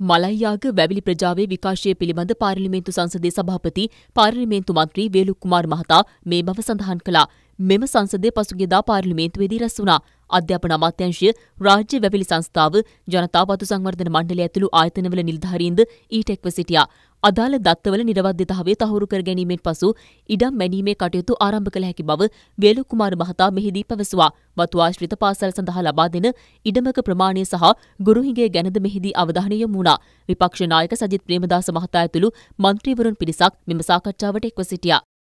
මලයියාග වැවිලි ප්‍රජාවේ විකාශය පිළිබඳ පාර්ලිමේන්තු සංසදේ සභාපති පාර්ලිමේන්තු මන්ත්‍රී වේලුකුමාර් මහතා මේ බව සඳහන් කළා. මෙම සංසදය පසුගියදා පාර්ලිමේන්තුවේදී රැස් වුණා. අධ්‍යාපන අමාත්‍යංශය, රාජ්‍ය වැවිලි සංස්ථාව, ජනතා වතු සංවර්ධන මණ්ඩලය ඇතුළු ආයතනවල නිලධාරීන්ද ඊට එක්ව සිටියා. අදාළ දත්තවල නිරවද්‍යතාවය තහවුරු කර ගැනීමෙන් පසු ඉඩම් මැනීමේ කටයුතු ආරම්භ කළ හැකි බව වේලුකුමාර මහතා මෙහිදී පැවසුවා. වතු ආශ්‍රිත පාසල් සඳහා ලබා දෙන ඉඩමක ප්‍රමාණය සහ ගුරුහිඟය ගැනද මෙහිදී අවධානය යොමු වුණා. විපක්ෂ නායක සජිත් ප්‍රේමදාස මහතා ඇතුළු මන්ත්‍රීවරුන් පිරිසක් මෙම සාකච්ඡාවට එක්ව සිටියා.